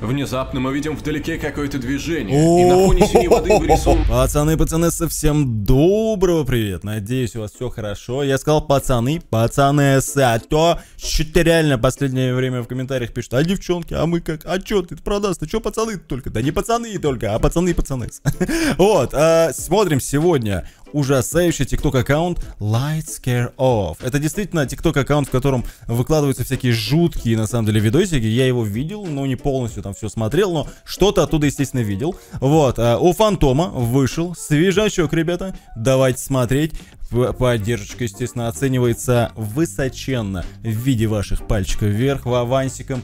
Внезапно мы видим вдалеке какое-то движение, и на фоне синей воды вырисован... Пацаны, пацаны, совсем доброго привет. Надеюсь, у вас все хорошо. Я сказал пацаны, пацаны, а то что-то реально последнее время в комментариях пишут, а девчонки, а мы как, а чё ты продаст, ты чё пацаны только? Да не пацаны только, а пацаны пацаны. Вот, а, смотрим сегодня ужасающий TikTok аккаунт Light Scare Off. Это действительно TikTok аккаунт, в котором выкладываются всякие жуткие, на самом деле, видосики. Я его видел, но не полностью там все смотрел, но что-то оттуда, естественно, видел. Вот, а у Фантома вышел свежачок, ребята. Давайте смотреть. Поддержка, естественно, оценивается высоченно в виде ваших пальчиков вверх, в авансиком.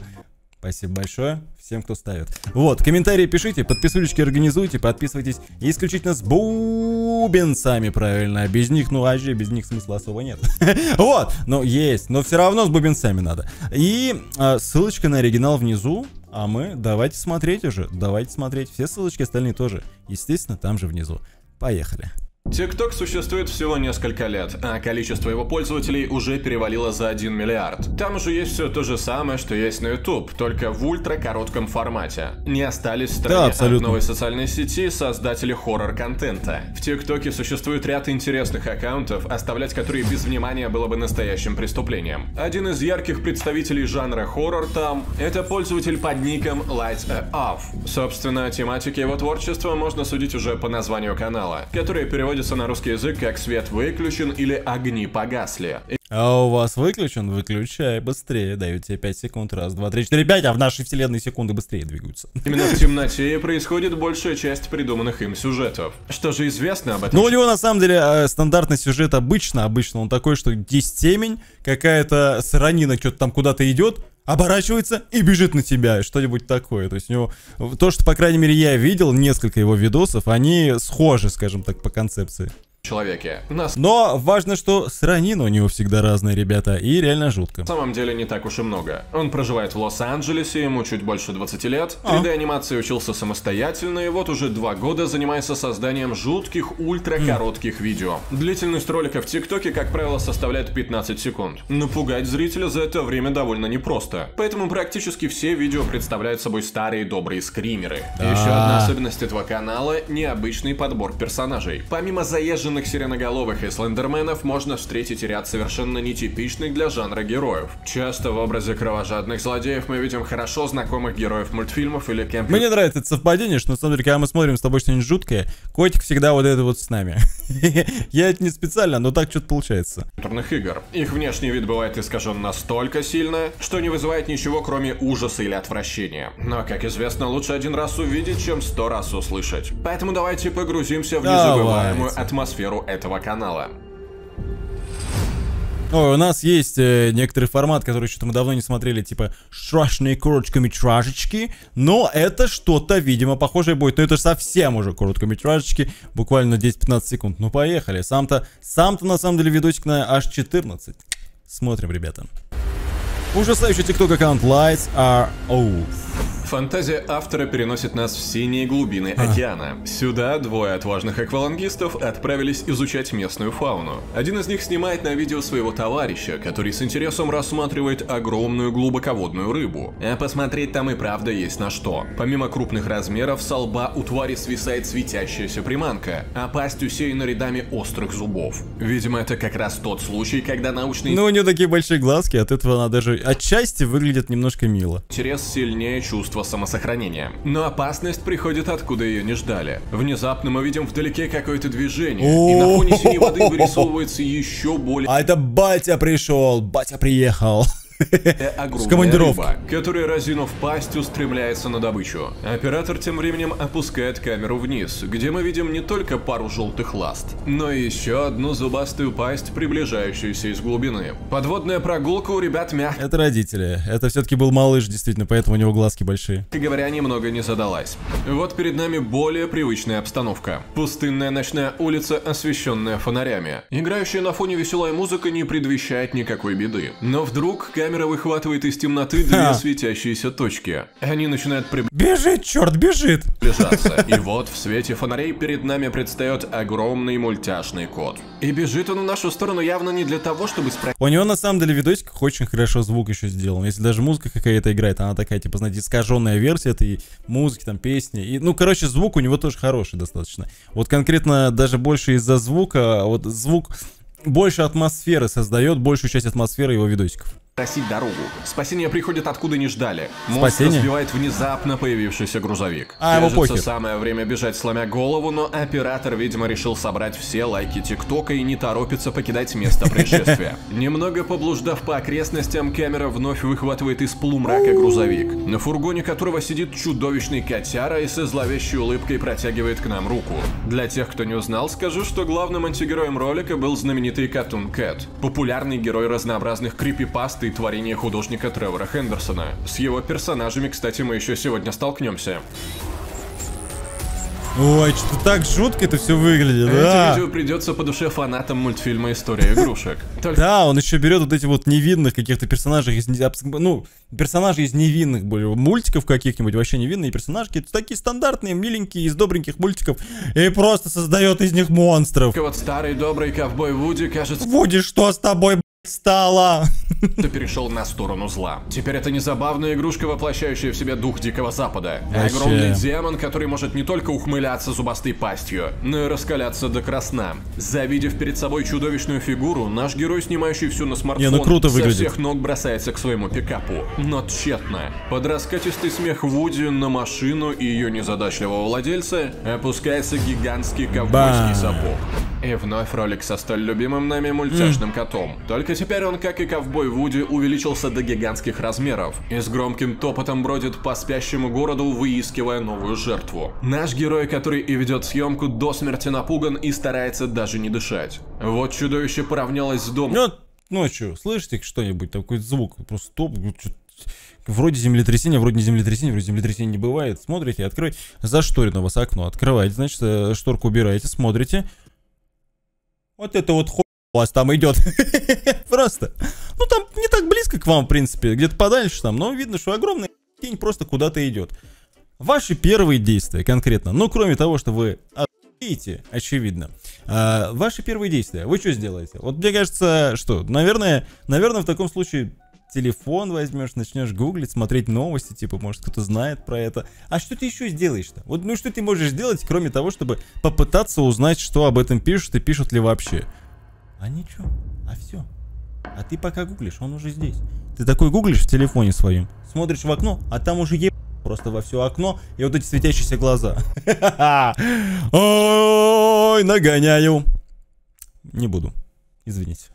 Спасибо большое всем, кто ставит. Вот, комментарии пишите, подписулечки организуйте, подписывайтесь исключительно с бубенцами, правильно. Без них, ну вообще, без них смысла особо нет. вот, но есть, но все равно с бубенцами надо. И э, ссылочка на оригинал внизу, а мы давайте смотреть уже, давайте смотреть. Все ссылочки остальные тоже, естественно, там же внизу. Поехали. TikTok существует всего несколько лет, а количество его пользователей уже перевалило за 1 миллиард. Там уже есть все то же самое, что есть на YouTube, только в ультра-коротком формате. Не остались в стороне Да, от новой социальной сети создатели хоррор-контента. В ТикТоке существует ряд интересных аккаунтов, оставлять которые без внимания было бы настоящим преступлением. Один из ярких представителей жанра хоррор там — это пользователь под ником Lights Off. Собственно, о тематике его творчества можно судить уже по названию канала, который переводится на русский язык как «свет выключен» или «огни погасли». А у вас выключен? Выключай быстрее. Даю тебе 5 секунд. Раз, два, три, четыре, пять. А в нашей вселенной секунды быстрее двигаются. Именно в темноте происходит большая часть придуманных им сюжетов. Что же известно об этом? Ну, у него на самом деле э, стандартный сюжет обычно, обычно он такой, что здесь темень, какая-то сыронина что-то там куда-то идет, оборачивается и бежит на тебя, что-нибудь такое. То есть у него, то, что, по крайней мере, я видел, несколько его видосов, они схожи, скажем так, по концепции человеке. Нас... Но важно, что сранина у него всегда разные, ребята, и реально жутко. На самом деле не так уж и много. Он проживает в Лос-Анджелесе, ему чуть больше 20 лет. 3D-анимации учился самостоятельно, и вот уже два года занимается созданием жутких ультракоротких mm. видео. Длительность ролика в ТикТоке, как правило, составляет 15 секунд. Напугать зрителя за это время довольно непросто. Поэтому практически все видео представляют собой старые добрые скримеры. Да. Еще одна особенность этого канала — необычный подбор персонажей. Помимо заезженных огромных сиреноголовых и слендерменов можно встретить ряд совершенно нетипичных для жанра героев. Часто в образе кровожадных злодеев мы видим хорошо знакомых героев мультфильмов или кемпинг... Мне нравится это совпадение, что на самом деле, когда мы смотрим с тобой что-нибудь жуткое, котик всегда вот это вот с нами. Я это не специально, но так что-то получается. игр. Их внешний вид бывает искажен настолько сильно, что не вызывает ничего, кроме ужаса или отвращения. Но, как известно, лучше один раз увидеть, чем сто раз услышать. Поэтому давайте погрузимся в незабываемую атмосферу атмосферу этого канала. Ой, у нас есть э, некоторый формат, который что-то мы давно не смотрели, типа страшные короткометражечки, но это что-то, видимо, похожее будет. Но это совсем уже короткометражечки, буквально 10-15 секунд. Ну, поехали. Сам-то, сам-то на самом деле видосик на аж 14. Смотрим, ребята. Ужасающий тикток аккаунт Lights Are Off. Фантазия автора переносит нас в синие глубины а. океана. Сюда двое отважных аквалангистов отправились изучать местную фауну. Один из них снимает на видео своего товарища, который с интересом рассматривает огромную глубоководную рыбу. А посмотреть там и правда есть на что. Помимо крупных размеров, с лба у твари свисает светящаяся приманка, а пасть усеяна рядами острых зубов. Видимо, это как раз тот случай, когда научные... Ну, у нее такие большие глазки, от этого она даже отчасти выглядит немножко мило. Интерес сильнее чувств чувство самосохранения. Но опасность приходит откуда ее не ждали. Внезапно мы видим вдалеке какое-то движение, и на фоне синей воды вырисовывается еще более... А это батя пришел, батя приехал. С командировка. Которая, разинув пасть, устремляется на добычу. Оператор тем временем опускает камеру вниз, где мы видим не только пару желтых ласт, но и еще одну зубастую пасть, приближающуюся из глубины. Подводная прогулка у ребят мягко. Это родители. Это все-таки был малыш, действительно, поэтому у него глазки большие. Как говоря, немного не задалась. Вот перед нами более привычная обстановка. Пустынная ночная улица, освещенная фонарями. Играющая на фоне веселая музыка не предвещает никакой беды. Но вдруг камера выхватывает из темноты две светящиеся точки. Они начинают Бежит, черт, бежит! И вот в свете фонарей перед нами предстает огромный мультяшный кот. И бежит он в нашу сторону явно не для того, чтобы спросить. У него на самом деле в видосиках очень хорошо звук еще сделан. Если даже музыка какая-то играет, она такая, типа, знаете, искаженная версия этой музыки, там, песни. И, ну, короче, звук у него тоже хороший достаточно. Вот конкретно даже больше из-за звука, вот звук больше атмосферы создает, большую часть атмосферы его видосиков. Просить дорогу. Спасение приходит откуда не ждали. Мост Спасение? разбивает внезапно появившийся грузовик. А, Кажется, похер. самое время бежать сломя голову, но оператор, видимо, решил собрать все лайки ТикТока и не торопится покидать место происшествия. Немного поблуждав по окрестностям, камера вновь выхватывает из полумрака грузовик, на фургоне которого сидит чудовищный котяра и со зловещей улыбкой протягивает к нам руку. Для тех, кто не узнал, скажу, что главным антигероем ролика был знаменитый Катун Кэт, популярный герой разнообразных крипипаст и творения художника Тревора Хендерсона. С его персонажами, кстати, мы еще сегодня столкнемся. Ой, что-то так жутко это все выглядит, Это да. видео придется по душе фанатам мультфильма «История игрушек». Только Да, он еще берет вот эти вот невинных каких-то персонажей из, ну, персонажей из невинных более мультиков каких-нибудь, вообще невинные персонажки, такие стандартные, миленькие, из добреньких мультиков, и просто создает из них монстров. вот старый добрый ковбой Вуди, кажется, Вуди, что с тобой, стало? ты перешел на сторону зла. Теперь это не забавная игрушка, воплощающая в себе дух Дикого Запада. а Вообще. Огромный демон, который может не только ухмыляться зубастой пастью, но и раскаляться до красна. Завидев перед собой чудовищную фигуру, наш герой, снимающий все на смартфон, Не, ну круто со всех ног бросается к своему пикапу. Но тщетно. Под раскатистый смех Вуди на машину и ее незадачливого владельца опускается гигантский ковбойский сапог. И вновь ролик со столь любимым нами мультяшным котом. Только теперь он, как и ковбой Вуди, увеличился до гигантских размеров и с громким топотом бродит по спящему городу, выискивая новую жертву. Наш герой, который и ведет съемку, до смерти напуган и старается даже не дышать. Вот чудовище поравнялось с домом. Ну, ночью, слышите что-нибудь, такой звук, просто топ, ну, Вроде землетрясения, вроде не землетрясения, вроде землетрясения не бывает. Смотрите, открой, зашторено у вас окно, открываете, значит, э, шторку убираете, смотрите. Вот это вот хуй у вас там идет. Просто. Ну, там не так близко к вам, в принципе, где-то подальше там, но видно, что огромная тень просто куда-то идет. Ваши первые действия конкретно, ну, кроме того, что вы видите, очевидно. А, ваши первые действия, вы что сделаете? Вот мне кажется, что, наверное, наверное, в таком случае телефон возьмешь, начнешь гуглить, смотреть новости, типа, может, кто-то знает про это. А что ты еще сделаешь-то? Вот, ну, что ты можешь сделать, кроме того, чтобы попытаться узнать, что об этом пишут и пишут ли вообще? А ничего, а все. А ты пока гуглишь, он уже здесь. Ты такой гуглишь в телефоне своем, смотришь в окно, а там уже еб просто во все окно и вот эти светящиеся глаза. Ой, нагоняю. Не буду. Извините.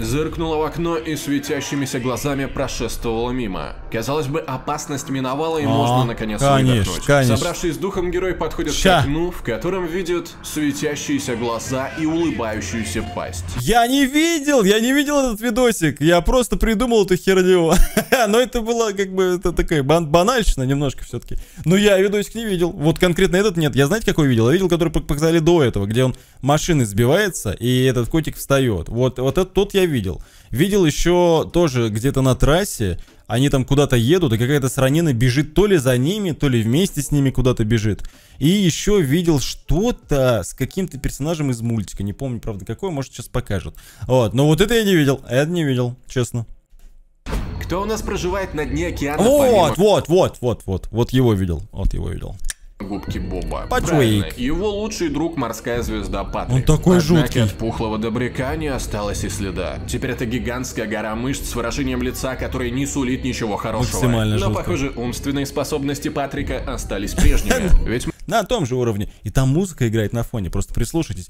Зыркнула в окно и светящимися глазами прошествовала мимо. Казалось бы, опасность миновала и А, можно наконец конечно, выдохнуть. конечно. Собравшись с духом, герой подходит Ща. к окну, в котором видит светящиеся глаза и улыбающуюся пасть. Я не видел, я не видел этот видосик. Я просто придумал эту херню. Но это было как бы это такая бан- банальщина немножко все-таки. Но я видосик не видел. Вот конкретно этот нет. Я знаете, какой видел? Я видел, который пок- показали до этого, где он машины сбивается, и этот котик встает. Вот, вот этот тот я видел. Видел еще тоже где-то на трассе. Они там куда-то едут, и какая-то сранина бежит то ли за ними, то ли вместе с ними куда-то бежит. И еще видел что-то с каким-то персонажем из мультика. Не помню, правда, какой, может, сейчас покажут. Вот, но вот это я не видел. а Это не видел, честно. Кто у нас проживает на дне океана Вот, помимо вот, вот, вот, вот. Вот его видел. Вот его видел. Губки Боба? Патрик. Правильно, его лучший друг морская звезда Патрик. Он такой Однако жуткий. от пухлого добряка не осталось и следа. Теперь это гигантская гора мышц с выражением лица, которое не сулит ничего хорошего. Максимально Но, жестко. похоже, умственные способности Патрика остались прежними. Ведь На том же уровне. И там музыка играет на фоне, просто прислушайтесь.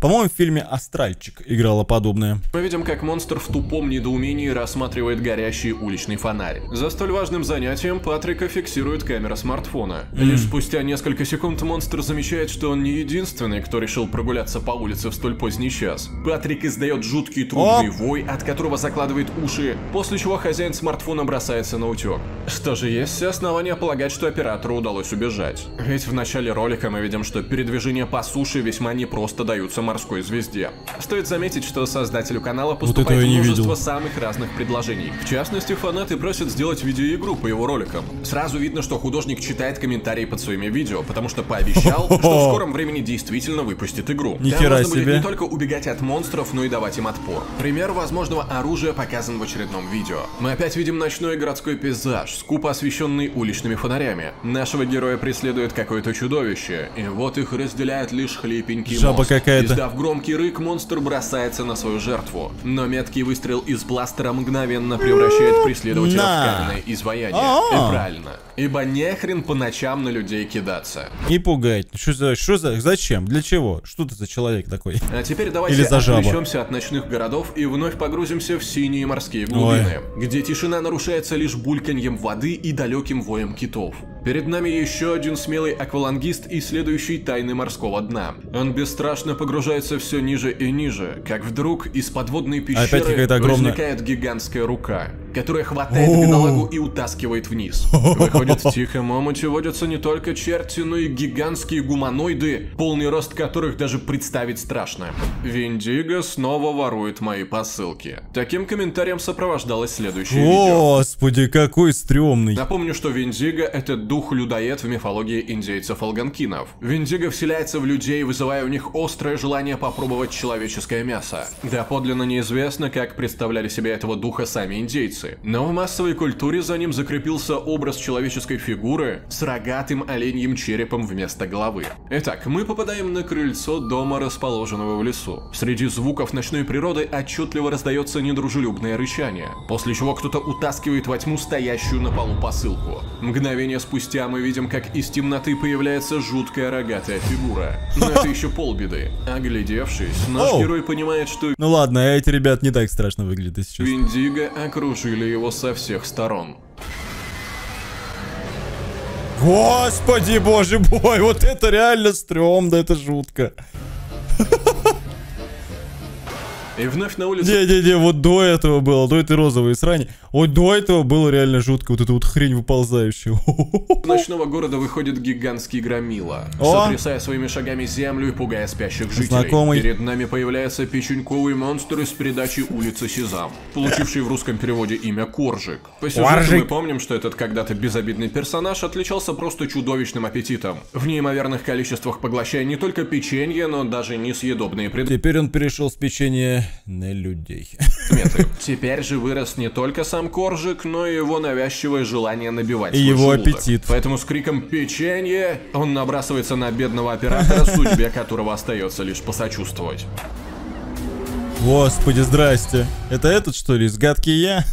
По-моему, в фильме «Астральчик» играла подобное. Мы видим, как монстр в тупом недоумении рассматривает горящий уличный фонарь. За столь важным занятием Патрика фиксирует камера смартфона. Лишь спустя несколько секунд монстр замечает, что он не единственный, кто решил прогуляться по улице в столь поздний час. Патрик издает жуткий трудный вой, от которого закладывает уши, после чего хозяин смартфона бросается на утек. Что же, есть все основания полагать, что оператору удалось убежать. Ведь в начале ролика мы видим, что передвижения по суше весьма непросто даются морской звезде. Стоит заметить, что создателю канала поступает не множество видел. самых разных предложений. В частности, фанаты просят сделать видеоигру по его роликам. Сразу видно, что художник читает комментарии под своими видео, потому что пообещал, что в скором времени действительно выпустит игру. Ни Там можно будет себе. не только убегать от монстров, но и давать им отпор. Пример возможного оружия показан в очередном видео. Мы опять видим ночной городской пейзаж, скупо освещенный уличными фонарями. Нашего героя преследует какое-то чудовище, и вот их разделяет лишь хлипенький Жаба какая-то. Издав громкий рык, монстр бросается на свою жертву. Но меткий выстрел из бластера мгновенно превращает преследователя На. в каменное изваяние. И правильно. Ибо нехрен по ночам на людей кидаться. И пугать. Что за... Что за... Зачем? Для чего? Что ты за человек такой? А теперь давайте отвлечемся от ночных городов и вновь погрузимся в синие морские глубины, где тишина нарушается лишь бульканьем воды и далеким воем китов. Перед нами еще один смелый аквалангист, исследующий тайны морского дна. Он бесстрашно погружается все ниже и ниже, как вдруг из подводной пещеры Опять огромная- возникает гигантская рука, которая хватает бедолагу и утаскивает вниз. Выходит, в тихом омуте водятся не только черти, но и гигантские гуманоиды, полный рост которых даже представить страшно. Виндиго снова ворует мои посылки. Таким комментарием сопровождалось следующее видео. Господи, какой стрёмный. Напомню, что Виндиго — это дух-людоед в мифологии индейцев алганкинов. Виндиго вселяется в людей, вызывая у них острое желание попробовать человеческое мясо. Да подлинно неизвестно, как представляли себе этого духа сами индейцы. Но в массовой культуре за ним закрепился образ человеческой фигуры с рогатым оленьим черепом вместо головы. Итак, мы попадаем на крыльцо дома, расположенного в лесу. Среди звуков ночной природы отчетливо раздается недружелюбное рычание, после чего кто-то утаскивает во тьму стоящую на полу посылку. Мгновение спустя мы видим, как из темноты появляется жуткая рогатая фигура. Но это еще полбеды. Оглядевшись, наш Оу. герой понимает, что Ну ладно, эти ребят не так страшно выглядят, если честно. Виндиго окружили его со всех сторон. Господи, боже мой, вот это реально стрёмно, это жутко. И вновь на улице Не-не-не, вот до этого было, до этой розовой срани. Вот до этого было реально жутко, вот эта вот хрень выползающая. Из ночного города выходит гигантский громила, О! сотрясая своими шагами землю и пугая спящих жителей. Знакомый. Перед нами появляется печеньковый монстр из передачи «Улица Сезам», получивший в русском переводе имя Коржик. По сюжету Коржик. мы помним, что этот когда-то безобидный персонаж отличался просто чудовищным аппетитом, в неимоверных количествах поглощая не только печенье, но даже несъедобные предметы. Теперь он перешел с печенья на людей. Теперь же вырос не только сам Коржик, но и его навязчивое желание набивать И его желудок. аппетит. Поэтому с криком «Печенье!» он набрасывается на бедного оператора, судьбе которого остается лишь посочувствовать. Господи, здрасте. Это этот, что ли, сгадки я?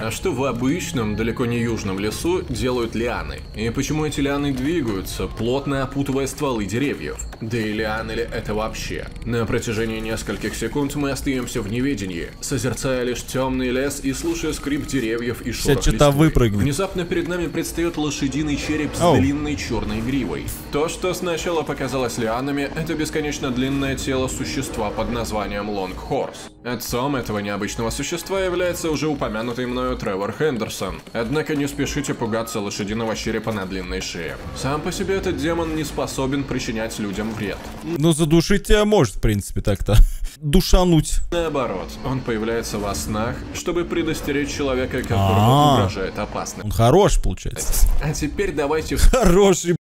А что в обычном, далеко не южном лесу делают лианы? И почему эти лианы двигаются, плотно опутывая стволы деревьев? Да и лианы ли это вообще? На протяжении нескольких секунд мы остаемся в неведении, созерцая лишь темный лес и слушая скрип деревьев и шорох что-то листвы. выпрыгнет. Внезапно перед нами предстает лошадиный череп с Оу. длинной черной гривой. То, что сначала показалось лианами, это бесконечно длинное тело существа под названием Long Horse. Отцом этого необычного существа является уже упомянутый мною Тревор Хендерсон. Однако не спешите пугаться лошадиного черепа на длинной шее. Сам по себе этот демон не способен причинять людям вред. Ну, задушить тебя может, в принципе, так-то. Душануть. Наоборот, он появляется во снах, чтобы предостеречь человека, которому А. угрожает опасность. Он хорош, получается. А теперь давайте Хороший,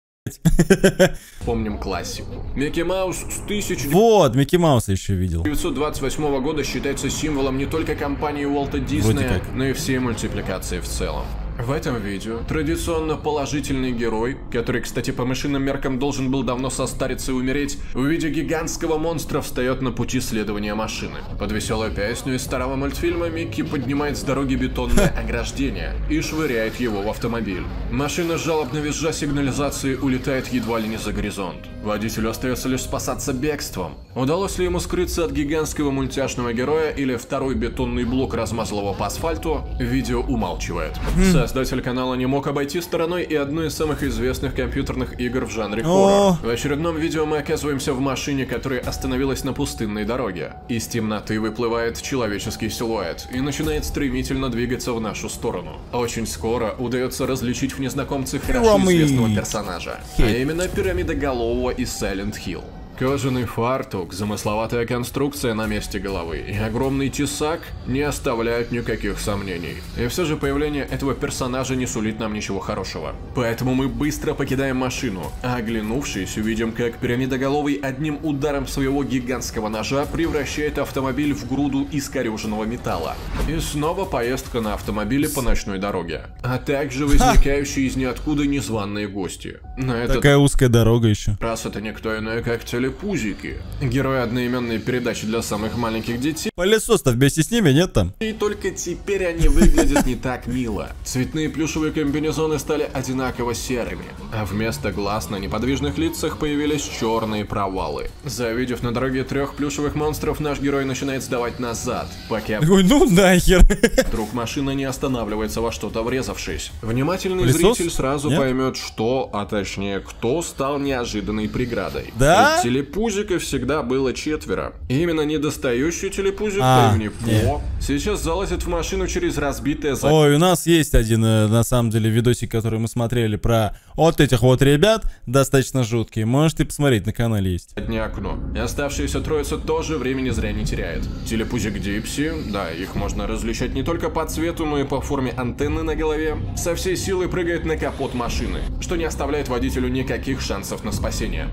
вспомним классику. Микки Маус с 1000 Вот, Микки Мауса еще видел. 1928 года считается символом не только компании Уолта Диснея, но и всей мультипликации в целом. В этом видео традиционно положительный герой, который, кстати, по мышиным меркам должен был давно состариться и умереть, в виде гигантского монстра встает на пути следования машины. Под веселую песню из старого мультфильма Микки поднимает с дороги бетонное ограждение и швыряет его в автомобиль. Машина жалобно визжа сигнализации улетает едва ли не за горизонт. Водителю остается лишь спасаться бегством. Удалось ли ему скрыться от гигантского мультяшного героя или второй бетонный блок размазал его по асфальту, видео умалчивает. Со Создатель канала не мог обойти стороной и одну из самых известных компьютерных игр в жанре хоррор. В очередном видео мы оказываемся в машине, которая остановилась на пустынной дороге. Из темноты выплывает человеческий силуэт и начинает стремительно двигаться в нашу сторону. Очень скоро удается различить в незнакомце хорошо известного персонажа, а именно пирамидоголового из Silent Hill. Кожаный фартук, замысловатая конструкция на месте головы и огромный тесак не оставляют никаких сомнений. И все же появление этого персонажа не сулит нам ничего хорошего. Поэтому мы быстро покидаем машину, а оглянувшись, увидим, как пирамидоголовый одним ударом своего гигантского ножа превращает автомобиль в груду искореженного металла. И снова поездка на автомобиле по ночной дороге. А также возникающие из ниоткуда незваные гости. На этот Такая узкая дорога еще. раз это никто иной, как телепузики. Герои одноименной передачи для самых маленьких детей. Пылесос-то вместе с ними нет там? И только теперь они выглядят не так мило. Цветные плюшевые комбинезоны стали одинаково серыми, а вместо глаз на неподвижных лицах появились черные провалы. Завидев на дороге трех плюшевых монстров, наш герой начинает сдавать назад, пока Такой, ну нахер. вдруг машина не останавливается во что-то врезавшись. Внимательный Пылесос? зритель сразу Нет? поймет, что, а точнее, кто стал неожиданной преградой. Да? Ведь телепузиков всегда было четверо. Именно недостающий телепузик А, по имени нет. По сейчас залазит в машину через разбитое за... Ой, у нас есть один, э, на самом деле, видосик, который мы смотрели про вот этих вот ребят, достаточно жуткие. Можете посмотреть, на канале есть. заднее окно. И оставшаяся троица тоже времени зря не теряет. Телепузик Дипси, да, их можно различать не только по цвету, но и по форме антенны на голове, со всей силы прыгает на капот машины, что не оставляет водителю никаких шансов на спасение.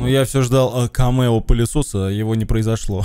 Ну, я все ждал э, камео пылесоса, его не произошло.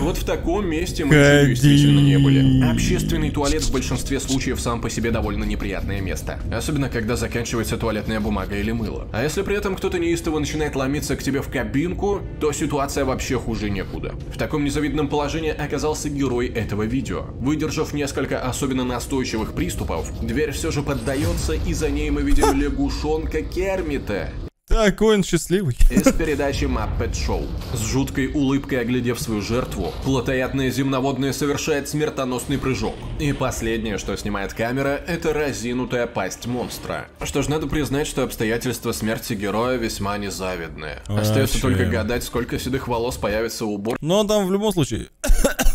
Вот в таком месте мы Ходи. действительно не были. Общественный туалет в большинстве случаев сам по себе довольно неприятное место. Особенно, когда заканчивается туалетная бумага или мыло. А если при этом кто-то неистово начинает ломиться к тебе в кабинку, то ситуация вообще хуже некуда. В таком незавидном положении оказался герой этого видео. Выдержав несколько особенно настойчивых приступов, дверь все же поддается, и за ней мы видим лягушонка Кермита. Такой он счастливый. Из передачи Muppet Show. С жуткой улыбкой оглядев свою жертву, плотоядное земноводное совершает смертоносный прыжок. И последнее, что снимает камера, это разинутая пасть монстра. Что ж, надо признать, что обстоятельства смерти героя весьма незавидные. Остается только гадать, сколько седых волос появится у убор Но он там в любом случае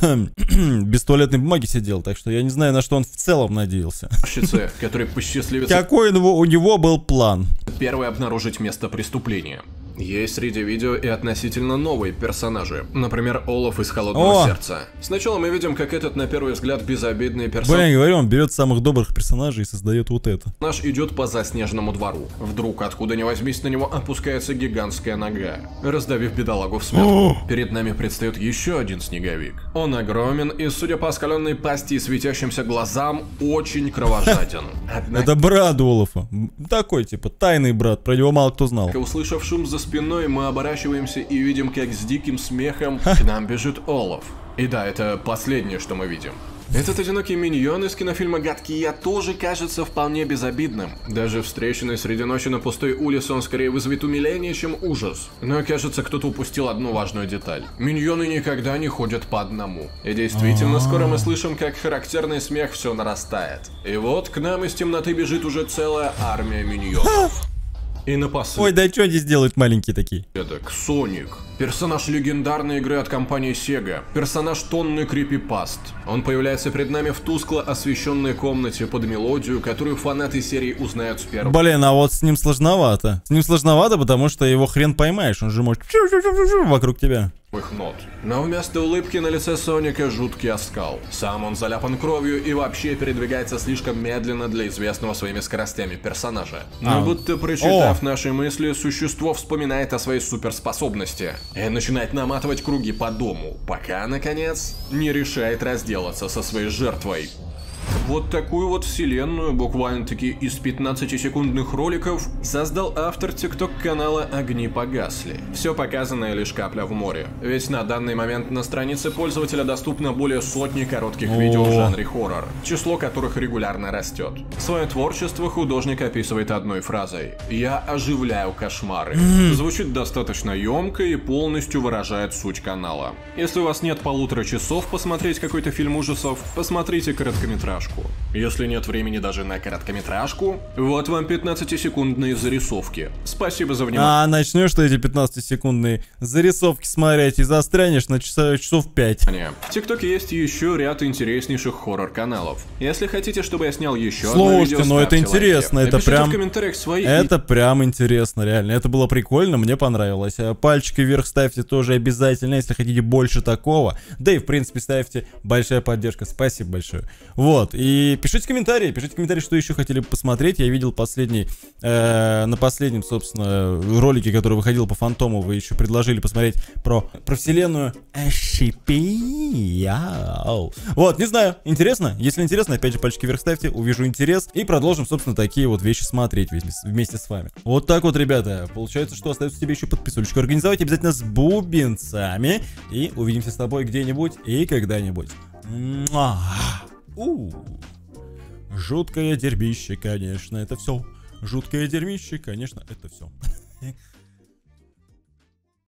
без туалетной бумаги сидел, так что я не знаю, на что он в целом надеялся. который посчастливится Какой у него, у него был план? первый обнаружить место преступления. Есть среди видео и относительно новые персонажи. Например, Олаф из Холодного О! Сердца. Сначала мы видим, как этот, на первый взгляд, безобидный персонаж Блин, говорю, он берет самых добрых персонажей и создает вот это. Наш идет по заснеженному двору. Вдруг, откуда ни возьмись, на него опускается гигантская нога, раздавив бедолагу в смерть. Перед нами предстает еще один снеговик. Он огромен и, судя по оскаленной пасти и светящимся глазам, очень кровожаден. Однако, Это брат Олафа. Такой, типа, тайный брат, про него мало кто знал. услышав шум за спиной, мы оборачиваемся и видим, как с диким смехом к нам бежит Олаф. И да, это последнее, что мы видим. Этот одинокий миньон из кинофильма «Гадкий я» тоже кажется вполне безобидным. Даже встреченный среди ночи на пустой улице он скорее вызовет умиление, чем ужас. Но кажется, кто-то упустил одну важную деталь. Миньоны никогда не ходят по одному. И действительно, скоро мы слышим, как характерный смех все нарастает. И вот к нам из темноты бежит уже целая армия миньонов. И напоследок... Ой, да что они сделают маленькие такие? Напоследок, Соник. Персонаж легендарной игры от компании Sega. Персонаж тонны крипипаст. Он появляется перед нами в тускло освещенной комнате под мелодию, которую фанаты серии узнают с первого. Блин, а вот с ним сложновато. С ним сложновато, потому что его хрен поймаешь. Он же может вокруг тебя. Нот. Но вместо улыбки на лице Соника жуткий оскал. Сам он заляпан кровью и вообще передвигается слишком медленно для известного своими скоростями персонажа. Но А. будто прочитав наши мысли, существо вспоминает о своей суперспособности и начинает наматывать круги по дому, пока, наконец, не решает разделаться со своей жертвой. Вот такую вот вселенную, буквально-таки из 15-секундных роликов, создал автор тикток-канала «Огни погасли». Все показанное лишь капля в море. Ведь на данный момент на странице пользователя доступно более сотни коротких видео в жанре хоррор, число которых регулярно растет. Свое творчество художник описывает одной фразой «Я оживляю кошмары». Звучит достаточно емко и полностью выражает суть канала. Если у вас нет полутора часов посмотреть какой-то фильм ужасов, посмотрите короткометражку. Если нет времени даже на короткометражку, вот вам 15-секундные зарисовки. Спасибо за внимание. А начнешь ты эти 15-секундные зарисовки смотреть и застрянешь на часа, часов 5. В ТикТоке есть еще ряд интереснейших хоррор-каналов. Если хотите, чтобы я снял еще одно видео, Слушайте, ну это интересно, лайки. это Напишите прям... в комментариях свои Это прям интересно, реально. Это было прикольно, мне понравилось. А Пальчики вверх ставьте тоже обязательно, если хотите больше такого. Да и, в принципе, ставьте большая поддержка. Спасибо большое. Вот. И пишите комментарии. Пишите комментарии, что еще хотели бы посмотреть. Я видел последний, э, на последнем, собственно, ролике, который выходил по Фантому, вы еще предложили посмотреть про, про вселенную SCP. Вот, не знаю, интересно? Если интересно, опять же, пальчики вверх ставьте, увижу интерес. И продолжим, собственно, такие вот вещи смотреть вместе, вместе с вами. Вот так вот, ребята. Получается, что остается тебе еще подписочку организовать обязательно с бубенцами. И увидимся с тобой где-нибудь и когда-нибудь. Муа. У. Жуткое дерьмище, конечно, это все. Жуткое дерьмище, конечно, это все.